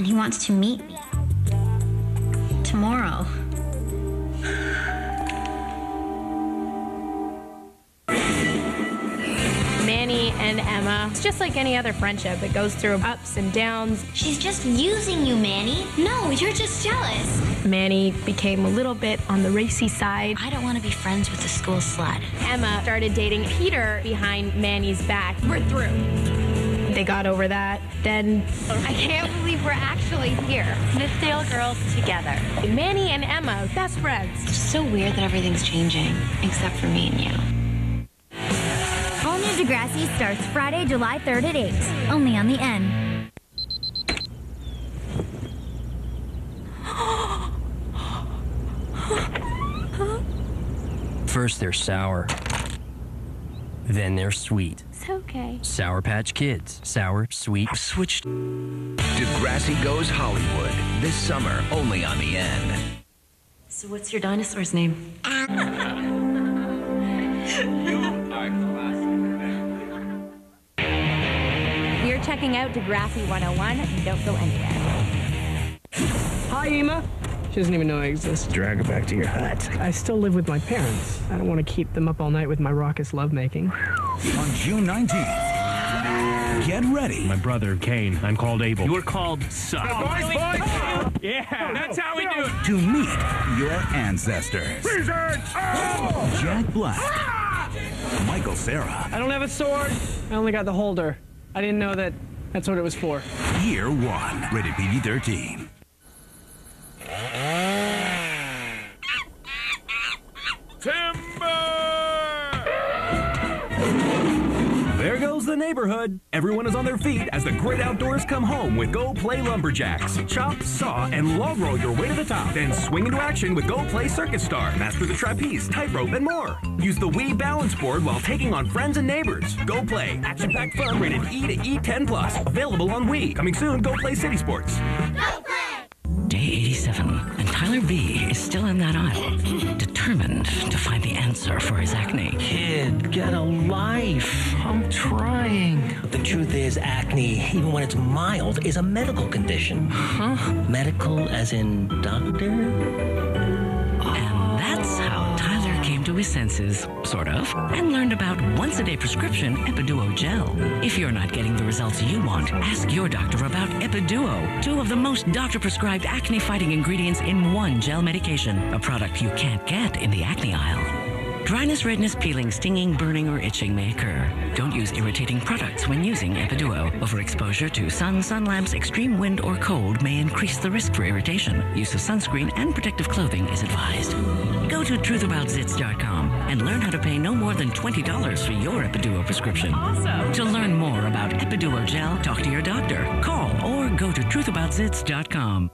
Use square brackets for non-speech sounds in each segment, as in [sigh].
and he wants to meet me. Tomorrow. Manny and Emma. It's just like any other friendship. It goes through ups and downs. She's just using you, Manny. No, you're just jealous. Manny became a little bit on the racy side. I don't want to be friends with the school slut. Emma started dating Peter behind Manny's back. We're through. They got over that. Then I can't believe we're actually here. Smithdale girls together. Manny and Emma, best friends. It's so weird that everything's changing, except for me and you. All New Degrassi starts Friday, July 3rd at 8. Only on the N. First they're sour, then they're sweet. It's okay. Sour Patch Kids. Sour, sweet, switched. Degrassi Goes Hollywood this summer only on the N. So what's your dinosaur's name? We're checking out Degrassi 101 don't go anywhere. Hi, Ema. She doesn't even know I exist. Drag her back to your hut. I still live with my parents. I don't want to keep them up all night with my raucous lovemaking. On June 19th, get ready. My brother, Cain. I'm called Abel. You're called Suck. boys, boys! Yeah, that's how we do it. To meet your ancestors. Oh! Jack Black. Michael Cera. I don't have a sword. I only got the holder. I didn't know that that's what it was for. Year one. Rated PG 13. The neighborhood. Everyone is on their feet as the great outdoors come home with Go Play Lumberjacks. Chop, saw, and log roll your way to the top. Then swing into action with Go Play Circuit Star. Master the trapeze, tightrope, and more. Use the Wii balance board while taking on friends and neighbors. Go Play. Action-packed fun rated E to E10+. plus. Available on Wii. Coming soon, Go Play City Sports. Go Play! Day 87, and B is still in that aisle, determined to find the answer for his acne. Kid, get a life. I'm trying. The truth is, acne, even when it's mild, is a medical condition. Huh? Medical as in doctor? His senses, sort of, and learned about once a day prescription Epiduo Gel. If you're not getting the results you want, ask your doctor about Epiduo, two of the most doctor prescribed acne fighting ingredients in one gel medication, a product you can't get in the acne aisle. Dryness, redness, peeling, stinging, burning, or itching may occur. Don't use irritating products when using Epiduo. Overexposure to sun, sun lamps, extreme wind, or cold may increase the risk for irritation. Use of sunscreen and protective clothing is advised. Go to truthaboutzits.com and learn how to pay no more than $20 for your Epiduo prescription. Awesome. To learn more about Epiduo Gel, talk to your doctor, call, or go to truthaboutzits.com.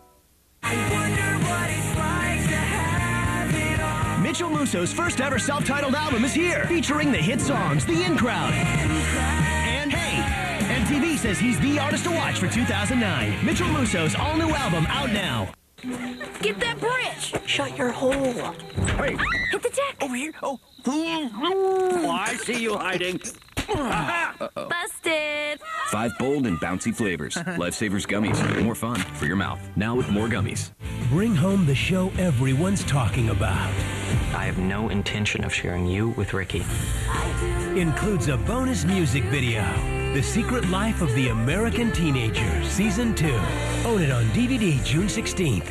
Mitchell Musso's first ever self-titled album is here, featuring the hit songs The In Crowd. And hey, MTV says he's the artist to watch for 2009. Mitchell Musso's all-new album out now. Get that bridge! Shut your hole. Hey, Hit the deck! over here. Oh. oh, I see you hiding. Busted! Five bold and bouncy flavors. [laughs] Lifesavers gummies. More fun for your mouth. Now with more gummies. Bring home the show everyone's talking about. I have no intention of sharing you with Ricky. Includes a bonus music video. The Secret Life of the American Teenager, Season 2. Own it on DVD June 16th.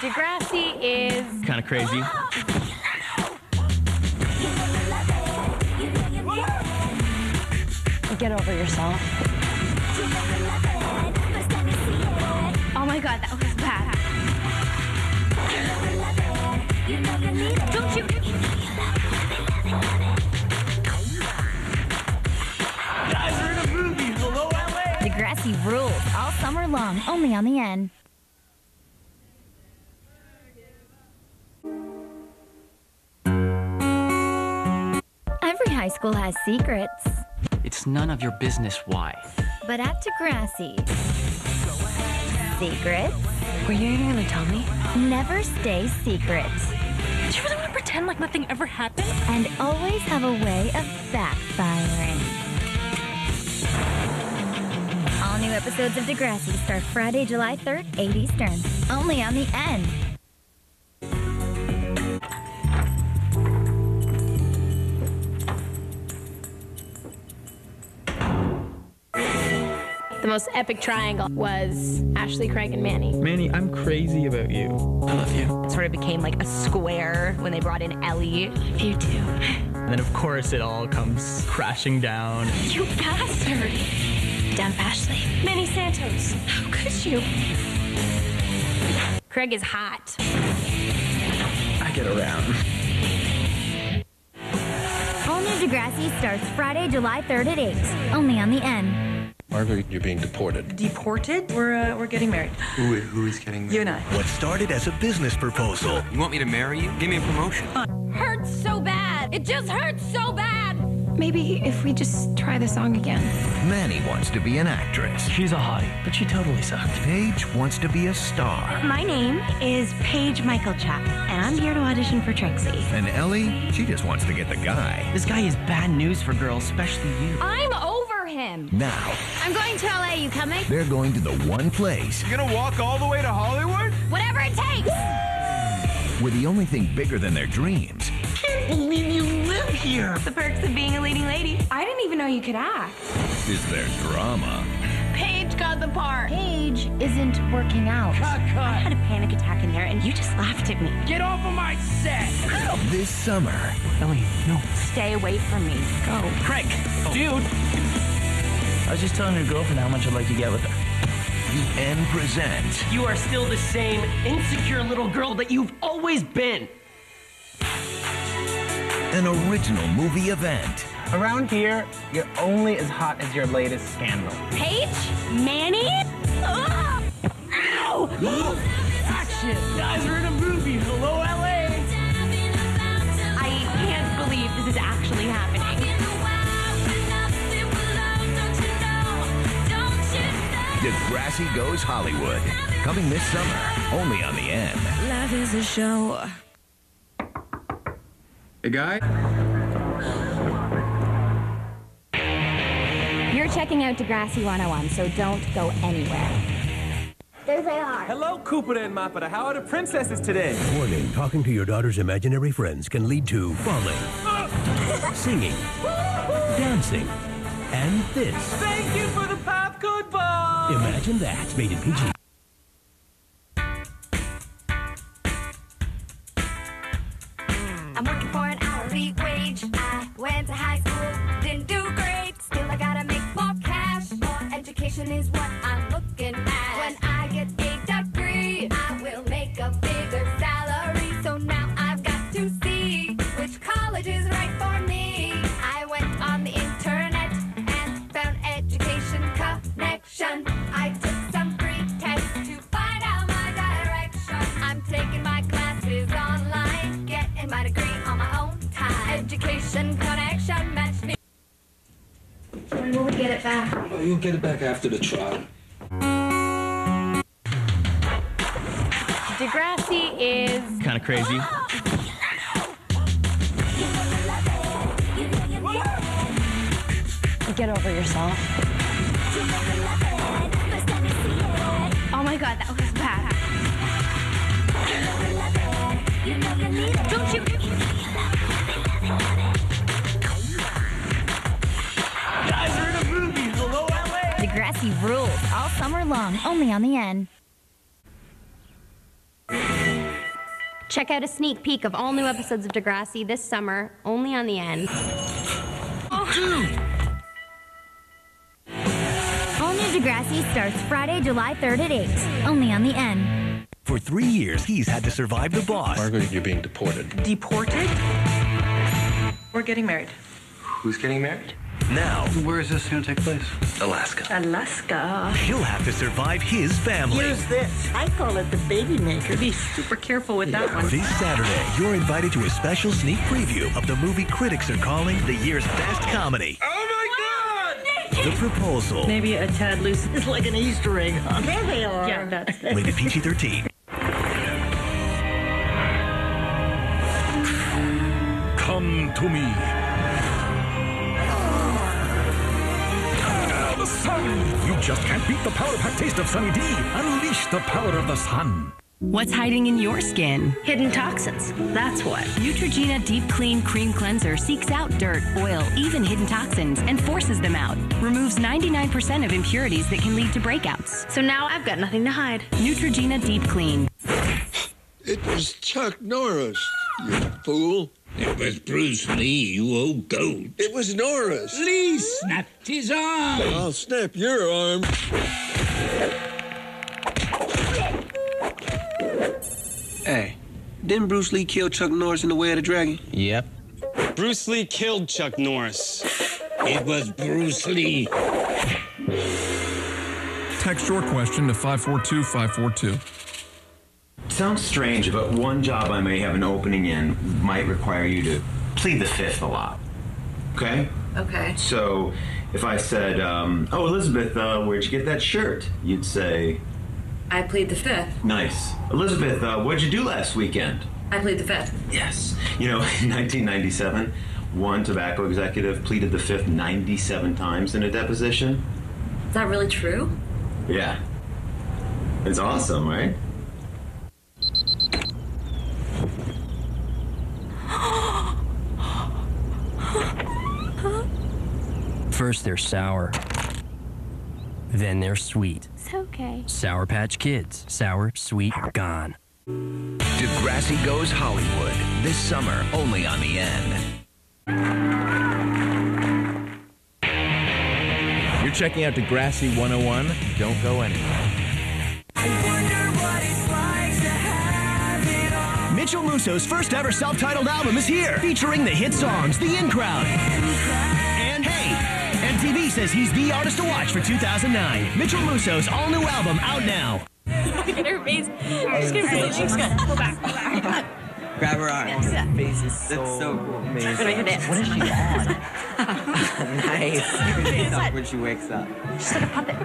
Degrassi is Kind of crazy. [gasps] Get over yourself. Oh my god, that was bad. Don't you? Degrassi rules all summer long, only on the N. Every high school has secrets, It's none of your business why. but at Degrassi, secrets Were you even gonna tell me? never stay secret. Do you really want to pretend like nothing ever happened? and always have a way of backfiring. All new episodes of Degrassi start Friday, July 3rd, 8 Eastern. Only on the N. The most epic triangle was Ashley, Craig, and Manny. Manny, I'm crazy about you. I love you. It sort of became like a square when they brought in Ellie. You too. And then, of course, it all comes crashing down. You bastard! Dump Ashley. Manny Santos. How could you? Craig is hot. I get around. All new Degrassi starts Friday, July 3rd at 8. Only on the N. Margaret, you're being deported. Deported? We're uh, we're getting married. Who, who is getting married? You and I. What started as a business proposal You want me to marry you? Give me a promotion. Hurts so bad. It just hurts so bad. Maybe if we just try the song again. Manny wants to be an actress. She's a hottie, but she totally sucks. Paige wants to be a star. My name is Paige Michalchuk, and I'm here to audition for Trixie. And Ellie, she just wants to get the guy. This guy is bad news for girls, especially you. I'm over him. Now, I'm going to LA. You coming? they're going to the one place You're gonna walk all the way to Hollywood? Whatever it takes. where the only thing bigger than their dreams I Can't believe you live here. The perks of being a leading lady. I didn't even know you could act. is there drama. Paige got the part. Paige isn't working out. Cut, cut. I had a panic attack in there, and you just laughed at me. Get off of my set! This summer, Ellie, no. Stay away from me. Go. Craig! Dude! I was just telling your girlfriend how much I'd like to get with her. the N presents You are still the same insecure little girl that you've always been. an original movie event. Around here, you're only as hot as your latest scandal. Paige? Manny? Ah! Ow! [gasps] Action! Guys, we're in a movie. Degrassi Goes Hollywood. Coming this summer, only on the N. Life is a show. Hey, guy? You're checking out Degrassi 101, so don't go anywhere. There they are. Hello, Cooper and Mappada. How are the princesses today? Warning, talking to your daughter's imaginary friends can lead to falling, [laughs] singing, dancing, and this. Thank you for the ball! Imagine that. Made in PG. It back? You'll get it back after the trial. Degrassi is Kind of crazy. Get over yourself. Oh my god, that was summer long, only on the N. Check out a sneak peek of all new episodes of Degrassi this summer, only on the N. All new Degrassi starts Friday, July 3rd at 8. Only on the N. For three years, he's had to survive the boss. Margaret, you're being deported. Deported? We're getting married. Who's getting married? Now, Where is this going to take place? Alaska. Alaska. he'll have to survive his family. Here's this. I call it the baby maker. Be super careful with that one. This Saturday, you're invited to a special sneak preview of the movie critics are calling the year's best comedy. Oh my god! The Proposal. Maybe a tad loose. It's like an Easter egg. Huh? There they are. Yeah, that's it. Rated PG-13. Come to me. Just can't beat the power pack taste of Sunny D. Unleash the power of the sun. What's hiding in your skin? Hidden toxins. That's what. Neutrogena Deep Clean Cream Cleanser seeks out dirt, oil, even hidden toxins, and forces them out. Removes 99% of impurities that can lead to breakouts. So now I've got nothing to hide. Neutrogena Deep Clean. It was Chuck Norris, you fool. It was Bruce Lee, you old goat. It was Norris. Lee snapped his arm. I'll snap your arm. Hey, didn't Bruce Lee kill Chuck Norris in The Way of the Dragon? Yep. Bruce Lee killed Chuck Norris. It was Bruce Lee. Text your question to 542 542. Sounds strange, but one job I may have an opening in might require you to plead the fifth a lot. Okay? Okay. So if I said, um, Oh, Elizabeth, uh, where'd you get that shirt? You'd say, I plead the fifth. Nice. Elizabeth, uh, what'd you do last weekend? I plead the fifth. Yes. You know, [laughs] in 1997, one tobacco executive pleaded the fifth 97 times in a deposition. Is that really true? Yeah. It's awesome, right? First they're sour. Then they're sweet. It's okay. Sour Patch Kids. Sour, sweet, gone. Degrassi Goes Hollywood. This summer, only on the N. You're checking out Degrassi 101. Don't go anywhere. Mitchell Musso's first ever self-titled album is here, featuring the hit songs "The In Crowd" and "Hey." MTV says he's the artist to watch for 2009. Mitchell Musso's all-new album out now. Look at her face. She's gonna She's gonna go back. Go back. Grab her arm. Yes. Her face is so, That's so cool. Amazing. Gonna make her. What is she on? [laughs] nice. Her face up when she wakes up. She's like a puppet.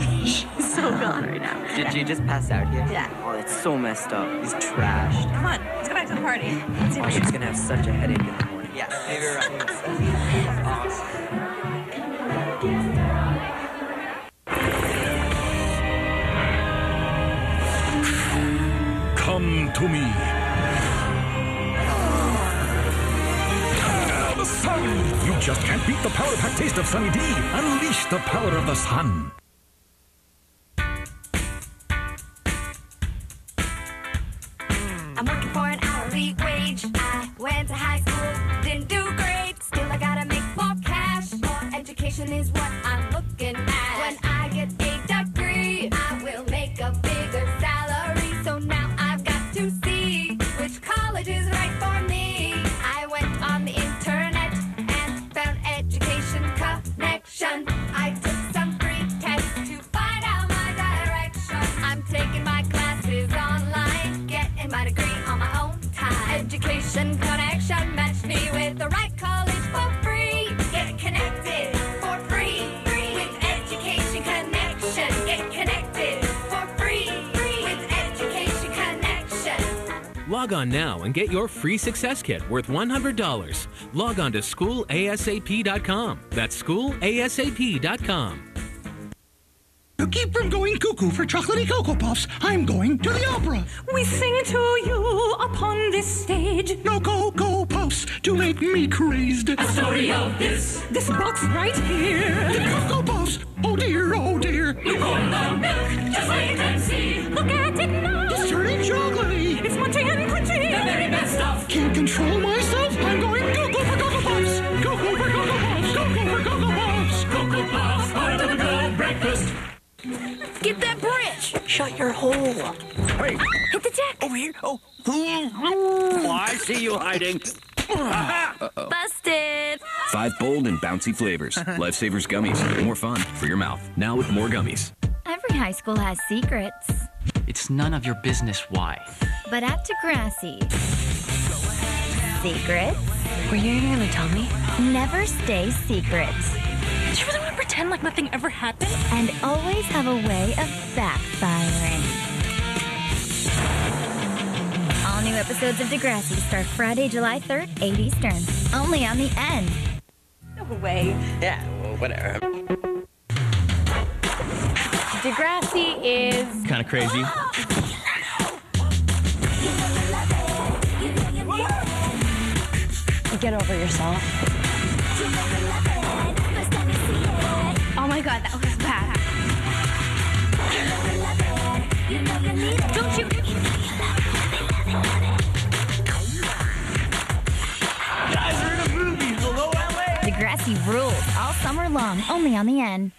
[laughs] She's so gone right now. Did you just pass out here? Yeah. Oh, it's so messed up. He's trashed. Come on, let's go back to the party. Oh, she's gonna have such a headache in the morning. Yeah, maybe right. Awesome. Come to me. The sun! You just can't beat the power pack taste of Sunny D. Unleash the power of the sun. Log on now and get your free success kit worth $100. Log on to schoolasap.com. That's schoolasap.com. To keep from going cuckoo for chocolatey Cocoa Puffs, I'm going to the opera. We sing to you upon this stage. No Cocoa Puffs to make me crazed. A story of this, this box right here. The Cocoa Puffs, oh dear, oh dear. Look on the milk, just wait and see. Look at control myself. I'm going cuckoo for Cocoa Puffs. Cuckoo for Cocoa Puffs. Cuckoo for Cocoa Puffs. Cocoa Puffs, part of a good breakfast. Get that branch. Shut your hole. Hey, Hit the deck. over here. Oh. oh, I see you hiding. Busted. Five bold and bouncy flavors. [laughs] Lifesavers gummies. More fun for your mouth. Now with more gummies. Every high school has secrets, It's none of your business why. but at Degrassi, secrets Were you gonna tell me? never stay secret Do you really want to pretend like nothing ever happened? and always have a way of backfiring. All new episodes of Degrassi start Friday, July 3rd, 8 Eastern. Only on the N. No way. Yeah, well, whatever. Degrassi is Kind of crazy. [gasps] Get over yourself. Oh my god, that was bad. Don't you? Guys, we're in a movie, hello LA. Degrassi rules all summer long, only on the N.